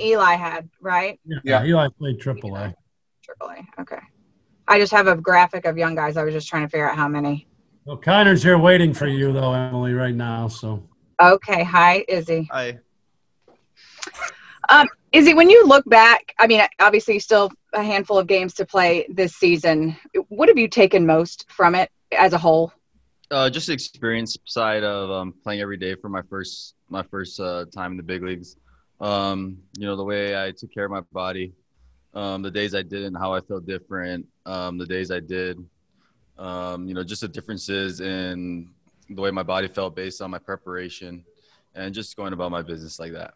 and Eli had, right? Yeah, Yeah. Eli played triple A. Triple A. Okay. I just have a graphic of young guys. I was just trying to figure out how many. Well, Connor's here waiting for you though, Emily, right now. So Okay. Hi, Izzy. Hi. Um, Izzy, when you look back, I mean, obviously, still a handful of games to play this season. What have you taken most from it as a whole? Uh, just the experience side of um, playing every day for my first my first uh, time in the big leagues. Um, you know the way I took care of my body, um, the days I didn't, how I felt different. Um, the days I did, um, you know, just the differences in the way my body felt based on my preparation, and just going about my business like that.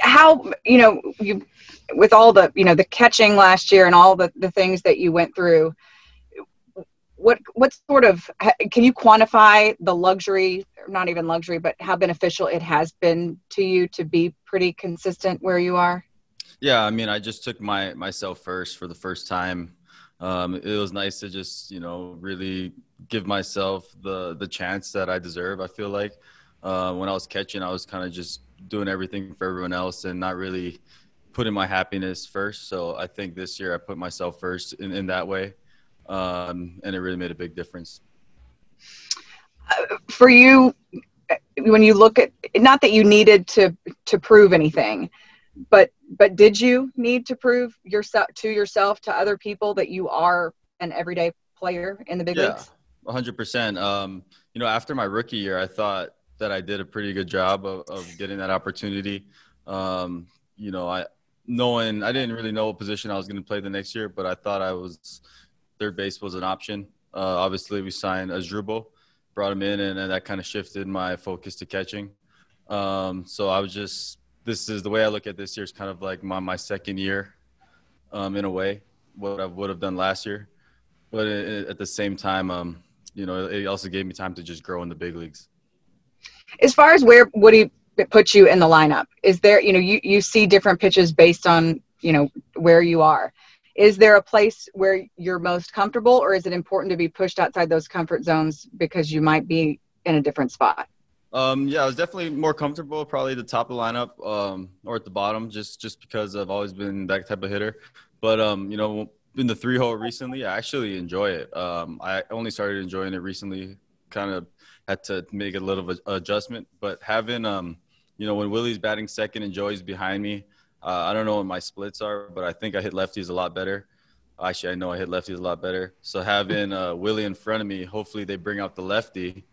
How you know you with all the you know the catching last year and all the the things that you went through. What what sort of can you quantify the luxury, not even luxury, but how beneficial it has been to you to be pretty consistent where you are? Yeah, I mean, I just took my myself first for the first time. Um, it was nice to just, you know, really give myself the the chance that I deserve. I feel like uh, when I was catching, I was kind of just doing everything for everyone else and not really putting my happiness first. So I think this year I put myself first in, in that way, um, and it really made a big difference. for you when you look at not that you needed to to prove anything but but did you need to prove yourself to yourself to other people that you are an everyday player in the big Yeah, leagues 100%. Um, you know, after my rookie year, I thought that I did a pretty good job of, of getting that opportunity. Um, you know, I knowing I didn't really know what position I was going to play the next year, but I thought I was third base was an option. Uh, obviously, we signed Asdrubal, brought him in, and, and that kind of shifted my focus to catching. Um, so I was just this is the way I look at this year is kind of like my my second year, um, in a way, what I would have done last year, but it, at the same time, um, you know, it also gave me time to just grow in the big leagues. as far as where would he put you in the lineup is there you know you you see different pitches based on you know where you are is there a place where you're most comfortable or is it important to be pushed outside those comfort zones because you might be in a different spot Um, yeah, I was definitely more comfortable, probably the top of the lineup um, or at the bottom, just just because I've always been that type of hitter. But um, you know, in the three hole recently, I actually enjoy it. Um, I only started enjoying it recently. Kind of had to make a little adjustment, but having um, you know, when Willie's batting second and Joey's behind me, uh, I don't know what my splits are, but I think I hit lefties a lot better. Actually, I know I hit lefties a lot better. So having uh, Willie in front of me, hopefully they bring out the lefty.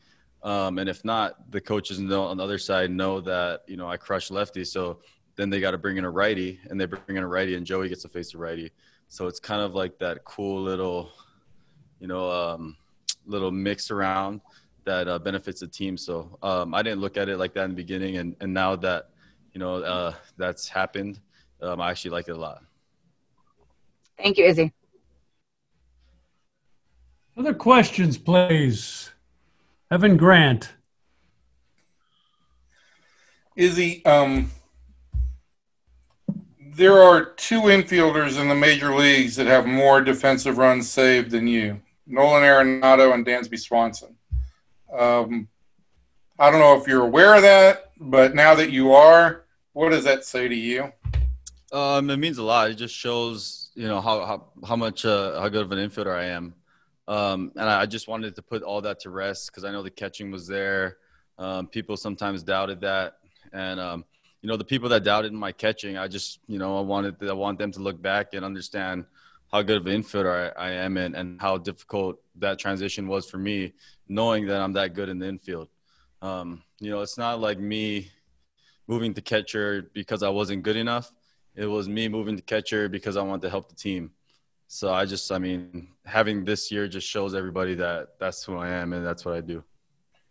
Um, and if not, the coaches know on the other side know that you know I crush lefty, so then they got to bring in a righty, and they bring in a righty, and Joey gets to face a righty. So it's kind of like that cool little, you know, um, little mix around that uh, benefits the team. So um, I didn't look at it like that in the beginning, and and now that you know uh, that's happened, um, I actually like it a lot. thank you izzy other questions, please. Evan Grant. Izzy, um, there are two infielders in the major leagues that have more defensive runs saved than you Nolan Arenado and Dansby Swanson. Um, I don't know if you're aware of that, but now that you are, what does that say to you? Um, it means a lot. It just shows, you know, how how, how much uh, how good of an infielder I am. Um, and I just wanted to put all that to rest because I know the catching was there. Um, people sometimes doubted that, and um, you know, the people that doubted my catching, I just, you know, I wanted to, I want them to look back and understand how good of an infielder I, I am and, and how difficult that transition was for me, knowing that I'm that good in the infield. Um, you know, it's not like me moving to catcher because I wasn't good enough. It was me moving to catcher because I wanted to help the team. So I just, I mean, having this year just shows everybody that that's who I am and that's what I do.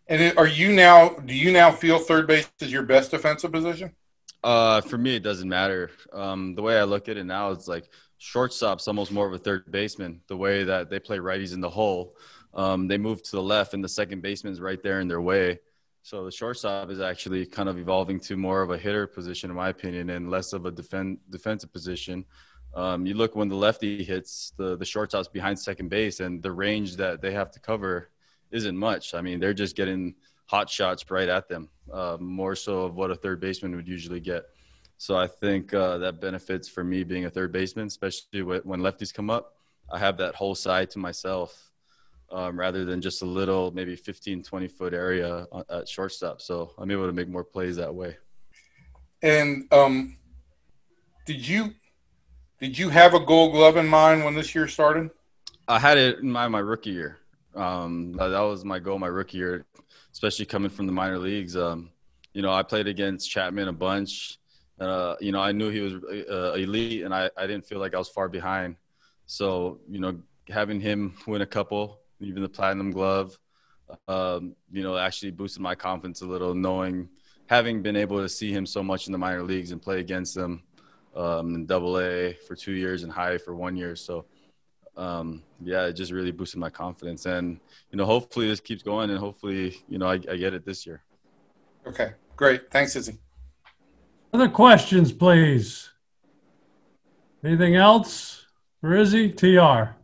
And are you now? Do you now feel third base is your best defensive position? Uh, for me, it doesn't matter. Um, the way I look at it now, it's like shortstop's almost more of a third baseman. The way that they play righties in the hole, um, they move to the left, and the second baseman's right there in their way. So the shortstop is actually kind of evolving to more of a hitter position, in my opinion, and less of a defend, defensive position. Um, you look when the lefty hits the the shortstop's behind second base, and the range that they have to cover isn't much. I mean, they're just getting hot shots right at them, uh, more so of what a third baseman would usually get. So I think uh, that benefits for me being a third baseman, especially when lefties come up. I have that whole side to myself um, rather than just a little, maybe 15, 20 foot area at shortstop. So I'm able to make more plays that way. And um, did you did you have a Gold Glove in mind when this year started? I had it in my my rookie year. Um, that was my goal my rookie year, especially coming from the minor leagues. Um, you know, I played against Chapman a bunch. Uh, you know, I knew he was uh, elite, and I, I didn't feel like I was far behind. So, you know, having him win a couple, even the platinum glove, um, you know, actually boosted my confidence a little, knowing having been able to see him so much in the minor leagues and play against him um, in Double A for two years and high for one year. So, um, yeah, it just really boosted my confidence. And you know, hopefully this keeps going, and hopefully, you know, I, I get it this year. Okay, great. Thanks, Izzy. Other questions, please. Anything else for Izzy? TR.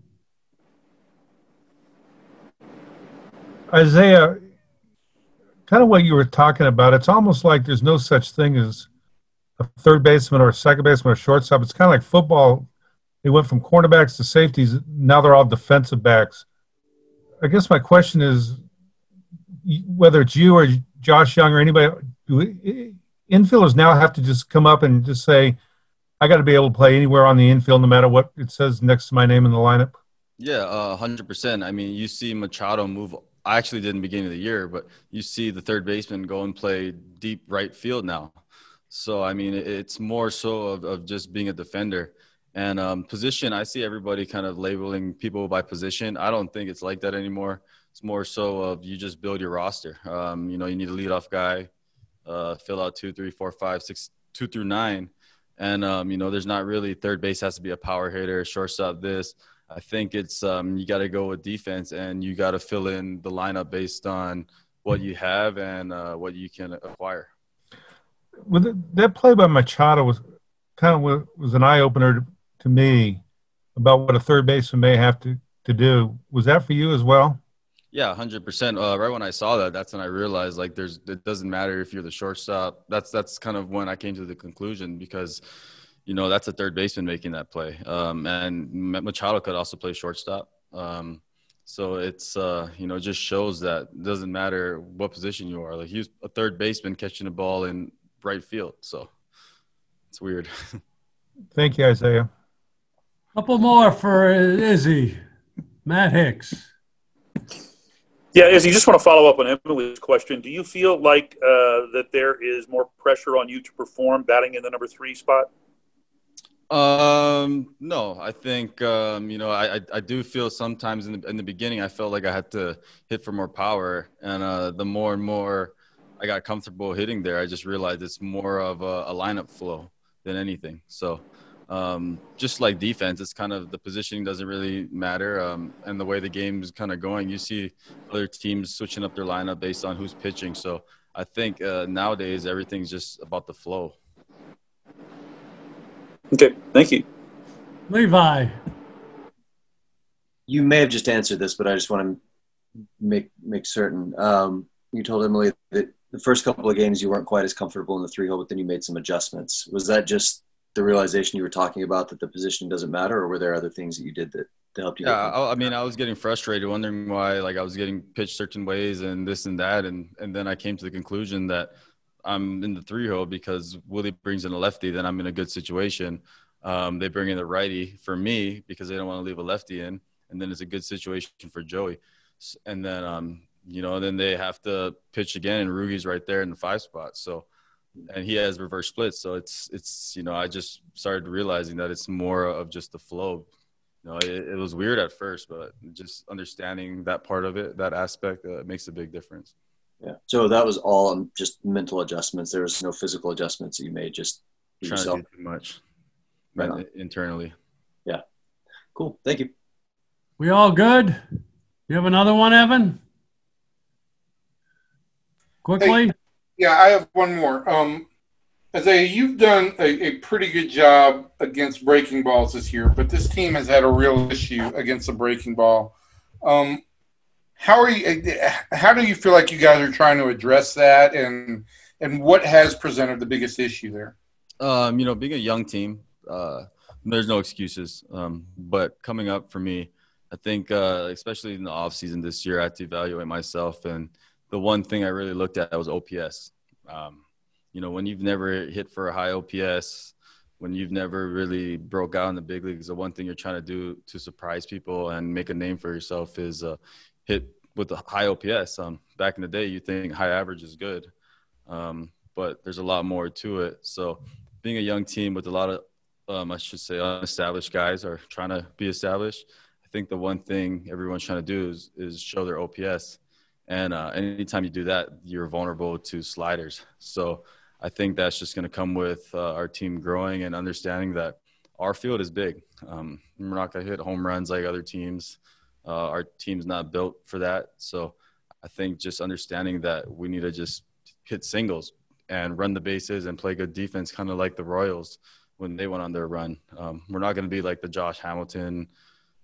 Isiah, kind of what you were talking about, it's almost like there's no such thing as a third baseman or a second baseman or shortstop. It's kind of like football. They went from cornerbacks to safeties. Now they're all defensive backs. I guess my question is whether it's you or Josh Jung or anybody, do infielders now have to just come up and just say, I got to be able to play anywhere on the infield, no matter what it says next to my name in the lineup? Yeah, uh, 100%. I mean, you see Machado move I actually did in the beginning of the year, but you see the third baseman go and play deep right field now. So I mean, it's more so of, of just being a defender. And um, position, I see everybody kind of labeling people by position. I don't think it's like that anymore. It's more so of you just build your roster. Um, you know, you need a leadoff guy, uh, fill out two, three, four, five, six, two through nine, and um, you know, there's not really third base has to be a power hitter, shortstop this. I think it's um, you got to go with defense and you got to fill in the lineup based on what you have and uh, what you can acquire. Well, that play by Machado was kind of was an eye opener to me about what a third baseman may have to, to do. Was that for you as well? Yeah, hundred uh, percent. Right when I saw that, that's when I realized like there's it doesn't matter if you're the shortstop. That's that's kind of when I came to the conclusion because you know, that's a third baseman making that play. Um, and Machado could also play shortstop. Um, so it's, uh, you know, just shows that it doesn't matter what position you are. Like he's a third baseman catching a ball in right field. So it's weird. Thank you, Isiah. Couple more for Izzy. Matt Hicks. Yeah, Izzy, just want to follow up on Emily's question. Do you feel like uh, that there is more pressure on you to perform batting in the number three spot? Um, no, I think um, you know I, I do feel sometimes in the in the beginning I felt like I had to hit for more power, and uh, the more and more I got comfortable hitting there, I just realized it's more of a, a lineup flow than anything. So um, just like defense, it's kind of the positioning doesn't really matter, um, and the way the game is kind of going, you see other teams switching up their lineup based on who's pitching. So I think uh, nowadays everything's just about the flow. Okay, thank you. Levi. You may have just answered this, but I just want to make make certain. Um, you told Emily that the first couple of games you weren't quite as comfortable in the three hole, but then you made some adjustments. Was that just the realization you were talking about that the position doesn't matter, or were there other things that you did that, that helped you? Yeah, I, I mean, I was getting frustrated, wondering why, like, I was getting pitched certain ways and this and that, and and then I came to the conclusion that I'm in the three hole because Willie brings in a lefty, then I'm in a good situation. Um, they bring in the righty for me because they don't want to leave a lefty in, and then it's a good situation for Joey. And then, um, you know, then they have to pitch again, and Rugi's right there in the five spot. So, and he has reverse splits. So it's it's you know, I just started realizing that it's more of just the flow. You know, it, it was weird at first, but just understanding that part of it, that aspect, uh, makes a big difference. Yeah. So that was all just mental adjustments. There was no physical adjustments that you made. Just trying yourself. to do too much right internally. Yeah. Cool. Thank you. We all good? You have another one, Evan? Quickly. Hey, yeah, I have one more. Um, Isiah, you've done a, a, pretty good job against breaking balls this year, but this team has had a real issue against the breaking ball. Um, how are you? How do you feel like you guys are trying to address that, and and what has presented the biggest issue there? Um, you know, being a young team, uh, there's no excuses. Um, but coming up for me, I think, uh, especially in the off season this year, I had to evaluate myself, and the one thing I really looked at was OPS. Um, you know, when you've never hit for a high OPS, when you've never really broke out in the big leagues, the one thing you're trying to do to surprise people and make a name for yourself is uh, hit with a high OPS. Um, back in the day, you think high average is good, um, but there's a lot more to it. So, being a young team with a lot of, um, I should say, unestablished guys are trying to be established. I think the one thing everyone's trying to do is is show their OPS, and uh, anytime you do that, you're vulnerable to sliders. So, I think that's just going to come with uh, our team growing and understanding that our field is big. Um, we're not going to hit home runs like other teams. Uh, our team's not built for that. So I think just understanding that we need to just hit singles and run the bases and play good defense, kind of like the Royals when they went on their run. Um, we're not going to be like the Josh Hamilton,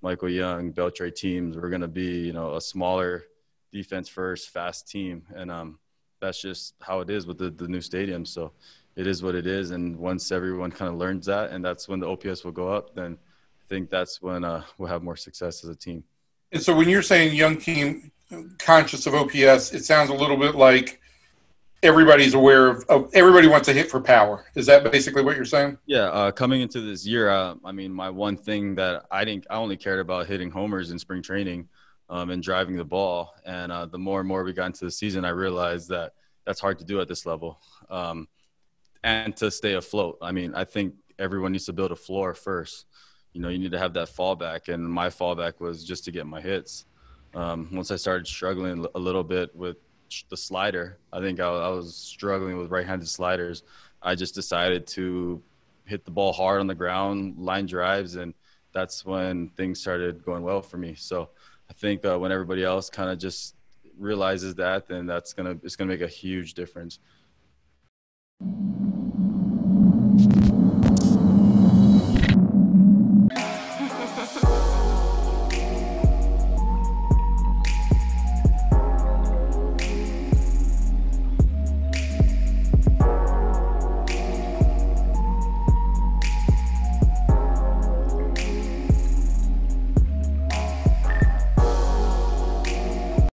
Michael Young, Beltre teams. We're going to be, you know, a smaller defense first, fast team. And um, that's just how it is with the, the new stadium. So it is what it is. And once everyone kind of learns that, and that's when the OPS will go up, then I think that's when uh, we'll have more success as a team. And so when you're saying young team conscious of OPS, it sounds a little bit like everybody's aware of, of everybody wants to hit for power. Is that basically what you're saying? Yeah. Uh, coming into this year, uh, I mean, my one thing that I didn't, I only cared about hitting homers in spring training um, and driving the ball. And uh, the more and more we got into the season, I realized that that's hard to do at this level. Um, and to stay afloat. I mean, I think everyone needs to build a floor first you know, you need to have that fallback. And my fallback was just to get my hits. Um, once I started struggling a little bit with the slider, I think I, I was struggling with right-handed sliders. I just decided to hit the ball hard on the ground, line drives, and that's when things started going well for me. So I think uh, when everybody else kind of just realizes that, then that's gonna it's gonna make a huge difference.